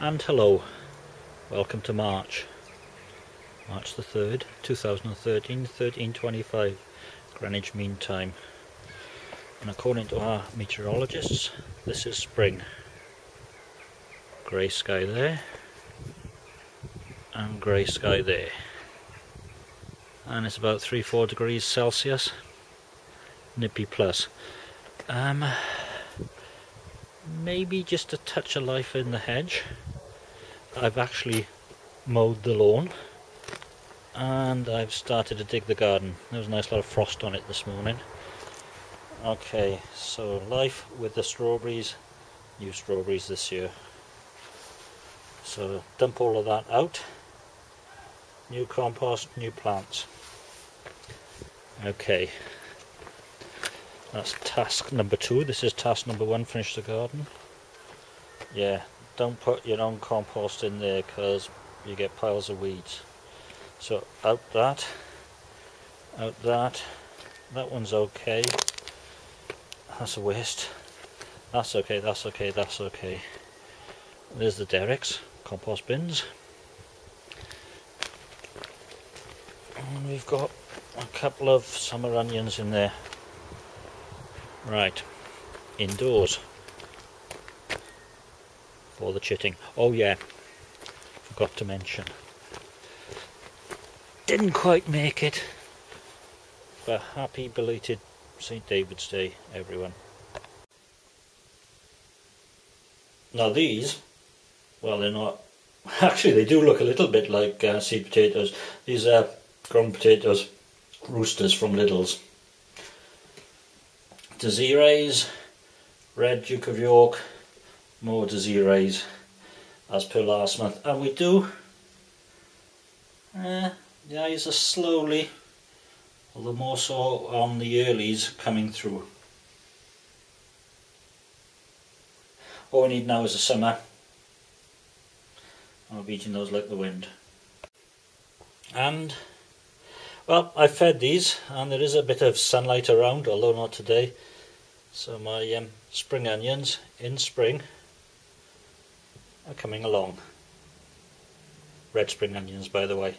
and hello. Welcome to March. March the 3rd 2013 1325 Greenwich Mean Time. And according to our meteorologists this is spring. Grey sky there. And grey sky there. And it's about 3-4 degrees Celsius. Nippy plus. Um, maybe just a touch of life in the hedge. I've actually mowed the lawn and I've started to dig the garden. There was a nice lot of frost on it this morning. Okay, so life with the strawberries, new strawberries this year. So dump all of that out. New compost, new plants. Okay, that's task number two. This is task number one, finish the garden. Yeah, don't put your own compost in there because you get piles of weeds. So out that, out that, that one's okay. That's a waste. That's okay, that's okay, that's okay. There's the Daleks, compost bins. And we've got a couple of summer onions in there. Right, indoors for the chitting. Oh yeah, forgot to mention. Didn't quite make it, but happy belated St. David's Day, everyone. Now these, well they're not, actually they do look a little bit like uh, seed potatoes. These are ground potatoes, roosters from Lidl's. Desirees, Red Duke of York, more Desirees as per last month. And we do, uh, the eyes are slowly, although more so on the earlies coming through. All we need now is a summer. I'll be eating those like the wind. And well, I fed these and there is a bit of sunlight around, although not today. So my um, spring onions in spring are coming along. Red spring onions, by the way.